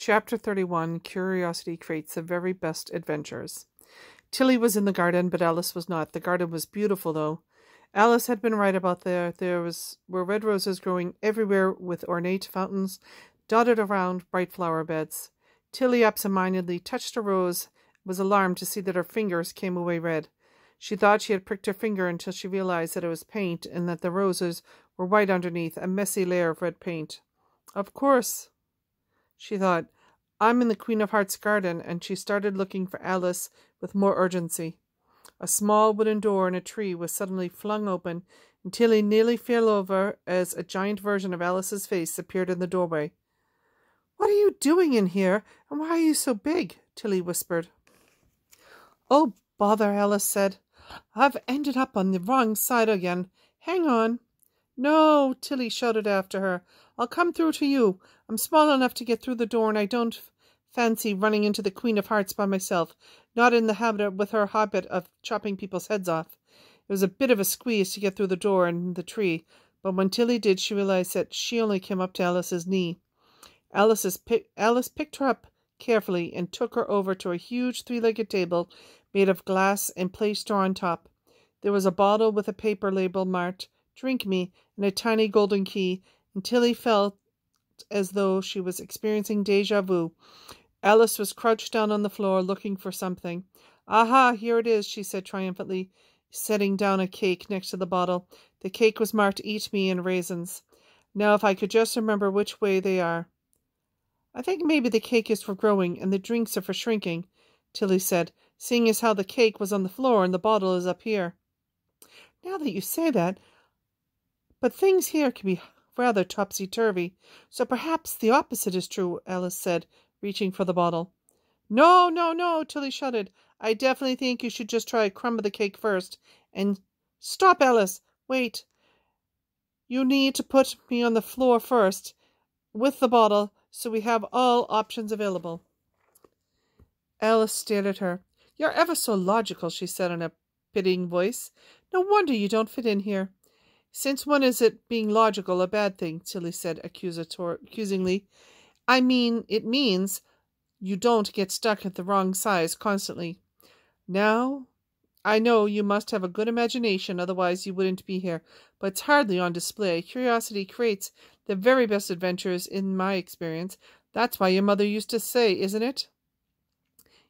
Chapter 31 Curiosity Creates the Very Best Adventures. Tilly was in the garden, but Alice was not. The garden was beautiful, though. Alice had been right about there. There was were red roses growing everywhere with ornate fountains dotted around bright flower beds. Tilly absent-mindedly touched a rose, was alarmed to see that her fingers came away red. She thought she had pricked her finger until she realized that it was paint and that the roses were white underneath, a messy layer of red paint. Of course, she thought. I'm in the Queen of Hearts garden, and she started looking for Alice with more urgency. A small wooden door in a tree was suddenly flung open, and Tilly nearly fell over as a giant version of Alice's face appeared in the doorway. What are you doing in here, and why are you so big? Tilly whispered. Oh, bother, Alice said. I've ended up on the wrong side again. Hang on. No, Tilly shouted after her. I'll come through to you. I'm small enough to get through the door, and I don't fancy running into the Queen of Hearts by myself, not in the habit with her habit of chopping people's heads off. It was a bit of a squeeze to get through the door and the tree, but when Tilly did, she realized that she only came up to Alice's knee. Alice's pick, Alice picked her up carefully and took her over to a huge three-legged table made of glass and placed her on top. There was a bottle with a paper label marked "Drink Me" and a tiny golden key, and Tilly felt as though she was experiencing deja vu. Alice was crouched down on the floor looking for something. Aha, here it is, she said triumphantly, setting down a cake next to the bottle. The cake was marked Eat Me and raisins. Now, if I could just remember which way they are. I think maybe the cake is for growing and the drinks are for shrinking, Tilly said, seeing as how the cake was on the floor and the bottle is up here. Now that you say that, but things here can be rather topsy turvy, so perhaps the opposite is true, Alice said, reaching for the bottle. No, no, no, Tilly shouted. I definitely think you should just try a crumb of the cake first. And stop, Alice. Wait. You need to put me on the floor first with the bottle so we have all options available. Alice stared at her. You're ever so logical, she said in a pitying voice. No wonder you don't fit in here. Since when is it being logical a bad thing? Tilly said accusator- accusingly. I mean, it means you don't get stuck at the wrong size constantly. Now, I know you must have a good imagination, otherwise you wouldn't be here, but it's hardly on display. Curiosity creates the very best adventures, in my experience. That's why your mother used to say, isn't it?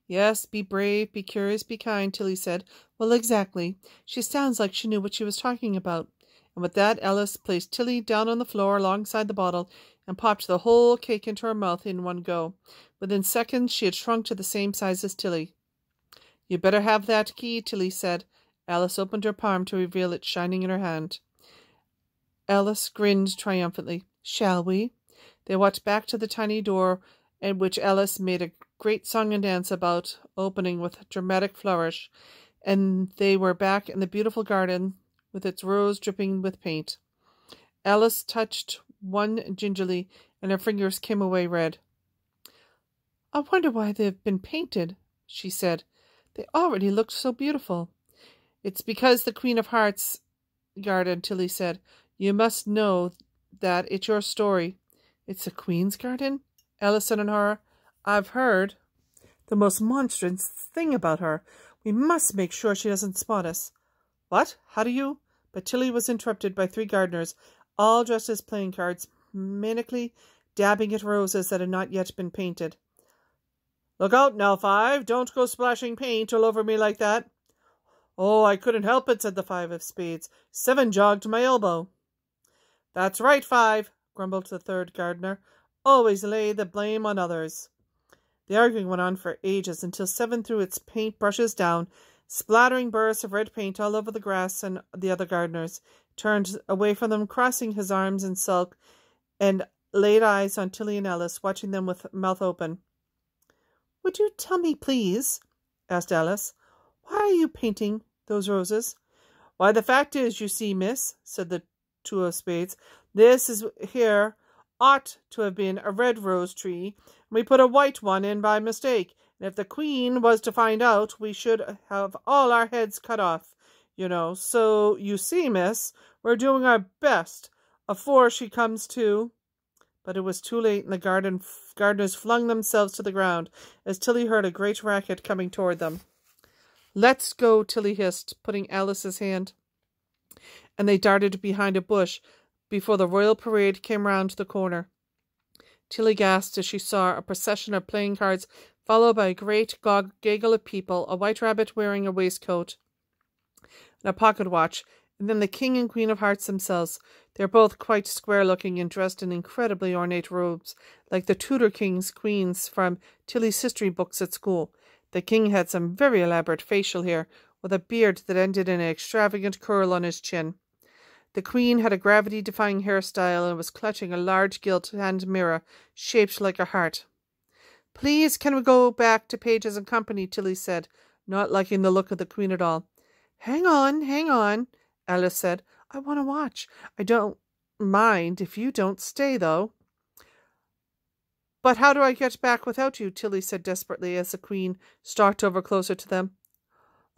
Yes, be brave, be curious, be kind, Tilly said. Well, exactly. She sounds like she knew what she was talking about and with that Alice placed Tilly down on the floor alongside the bottle and popped the whole cake into her mouth in one go. Within seconds she had shrunk to the same size as Tilly. You better have that key, Tilly said. Alice opened her palm to reveal it shining in her hand. Alice grinned triumphantly. Shall we? They walked back to the tiny door, at which Alice made a great song and dance about, opening with a dramatic flourish, and they were back in the beautiful garden with its rows dripping with paint. Alice touched one gingerly, and her fingers came away red. I wonder why they've been painted, she said. They already looked so beautiful. It's because the Queen of Hearts garden, Tilly said. You must know that it's your story. It's the Queen's garden? Alice said in horror. I've heard the most monstrous thing about her. We must make sure she doesn't spot us. What? How do you? But Tilly was interrupted by three gardeners, all dressed as playing cards, manically dabbing at roses that had not yet been painted. Look out now, Five. Don't go splashing paint all over me like that. Oh, I couldn't help it, said the Five of Spades. Seven jogged my elbow. That's right, Five, grumbled the third gardener. Always lay the blame on others. The arguing went on for ages until Seven threw its paint brushes down splattering bursts of red paint all over the grass and the other gardeners, turned away from them, crossing his arms in sulk, and laid eyes on Tilly and Alice, watching them with mouth open. Would you tell me, please, asked Alice, why are you painting those roses? Why, the fact is, you see, miss, said the two of spades, this is here ought to have been a red rose tree, and we put a white one in by mistake, if the queen was to find out, we should have all our heads cut off, you know. So, you see, miss, we're doing our best afore she comes to. But it was too late, and the garden gardeners flung themselves to the ground as Tilly heard a great racket coming toward them. Let's go, Tilly hissed, putting Alice's hand. And they darted behind a bush before the royal parade came round the corner. Tilly gasped as she saw a procession of playing cards followed by a great gaggle of people, a white rabbit wearing a waistcoat and a pocket watch, and then the King and Queen of Hearts themselves. They are both quite square looking and dressed in incredibly ornate robes, like the Tudor kings, queens from Tilly's history books at school. The king had some very elaborate facial hair, with a beard that ended in an extravagant curl on his chin. The queen had a gravity defying hairstyle and was clutching a large gilt hand mirror shaped like a heart. Please, can we go back to Pages and Company? Tilly said, not liking the look of the queen at all. Hang on, hang on, Alice said. I want to watch. I don't mind if you don't stay, though. But how do I get back without you? Tilly said desperately as the queen stalked over closer to them.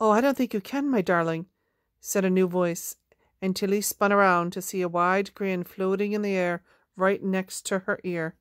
Oh, I don't think you can, my darling, said a new voice, and Tilly spun around to see a wide grin floating in the air right next to her ear.